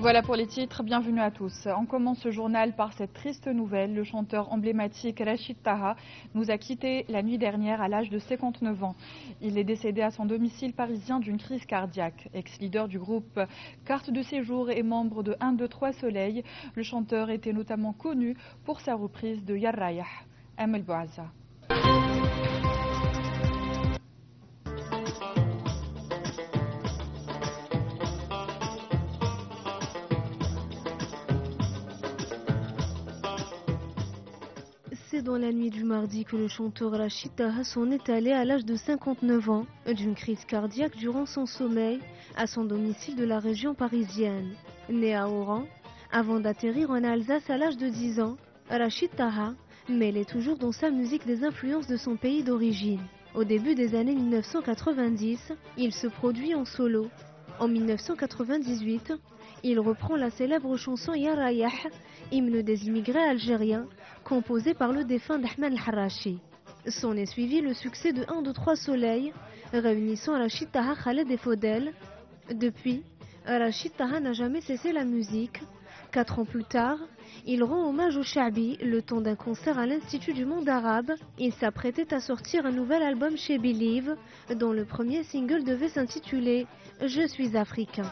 Voilà pour les titres, bienvenue à tous. On commence ce journal par cette triste nouvelle. Le chanteur emblématique Rachid Taha nous a quittés la nuit dernière à l'âge de 59 ans. Il est décédé à son domicile parisien d'une crise cardiaque. Ex-leader du groupe Carte de séjour et membre de 1, 2, 3 Soleil, le chanteur était notamment connu pour sa reprise de Yarrayah. Amel Boaza. C'est dans la nuit du mardi que le chanteur Rachid Taha s'en est allé à l'âge de 59 ans d'une crise cardiaque durant son sommeil à son domicile de la région parisienne. Né à Oran, avant d'atterrir en Alsace à l'âge de 10 ans, Rachid Taha mêlait toujours dans sa musique des influences de son pays d'origine. Au début des années 1990, il se produit en solo. En 1998, il reprend la célèbre chanson Yarayah, hymne des immigrés algériens, composée par le défunt Ahmed al-Harashi. S'en est suivi le succès de 1, 2, 3 Soleil, réunissant Rachid Taha, Khaled et Faudel. Depuis, Rachid Taha n'a jamais cessé la musique. Quatre ans plus tard, il rend hommage au Shabi le temps d'un concert à l'Institut du monde arabe. Il s'apprêtait à sortir un nouvel album chez Believe, dont le premier single devait s'intituler Je suis africain.